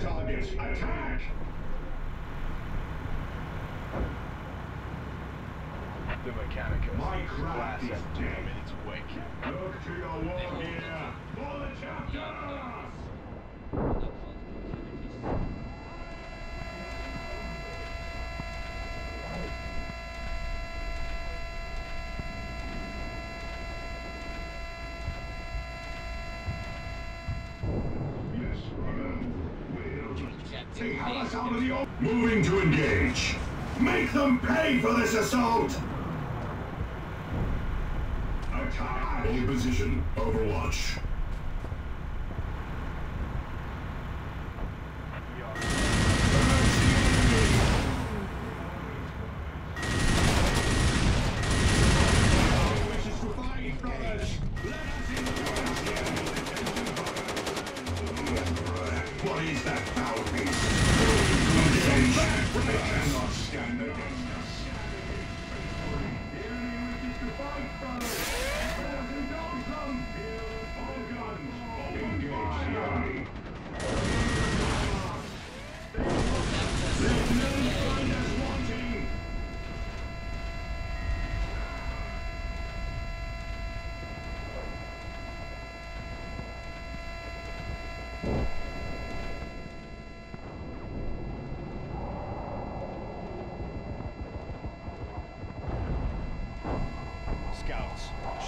targets. Attack! The Mechanicus. My craft is dead. minutes wake. Look to your war gear. For the chapters! They have us out of the. Moving to engage. Make them pay for this assault! Attack! Hold position. Overwatch.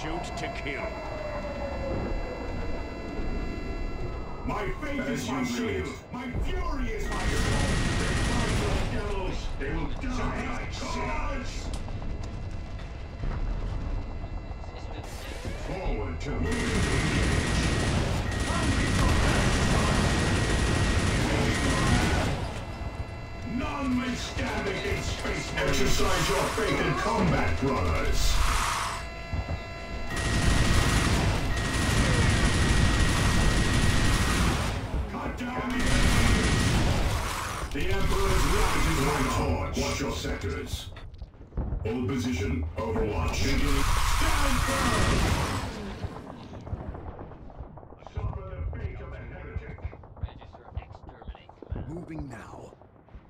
Shoot to kill. My faith is my shield. My fury is my sword. They fight like devils. They will die like sinners. Forward to moving None may stand against space. Exercise your faith in combat, brothers. Right is my torch. Watch your sectors. Hold position. Overwatch. Stand firm! Suffer the fate of the heretic. Moving now.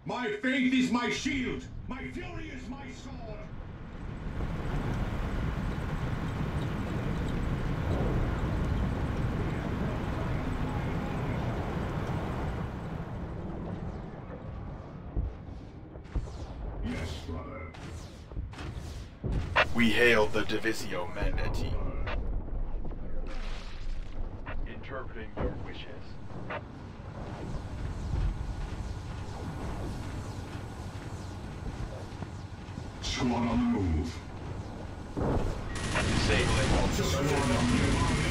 My faith is my shield. My fury is my sword. We hail the Divisio Manda team. Interpreting your wishes. Squad on the move. Disabling all Squad systems. on the abomination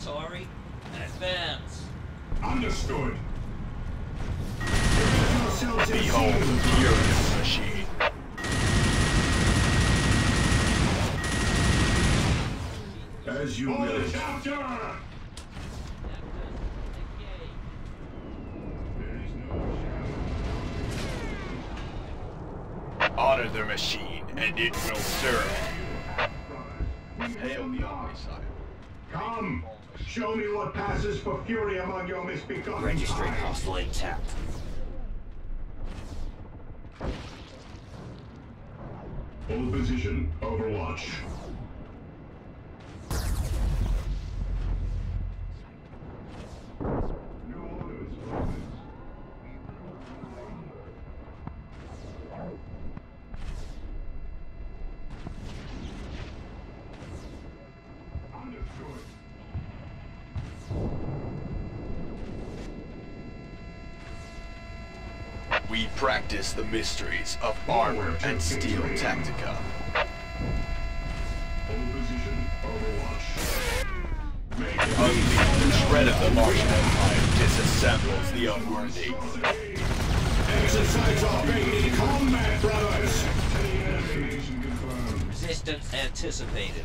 Centauri, advance. Understood. Prepare yourselves in Behold the shield. furious machine. As you For the will. chapter! There is no shadow. Honor the machine, and it will serve Brothers, you. Hail the only. Come, show me what passes for fury among your misbegotten Registering hostile intact. Hold position. Overwatch. We practice the mysteries of armor and steel tactica. Hold position. Overwatch. Unleash the shred of the Martian Empire disassembles the unworthy. Exercise our faith in combat, brothers! Resistance anticipated.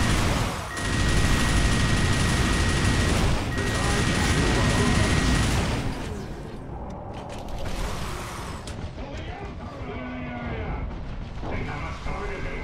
coming in.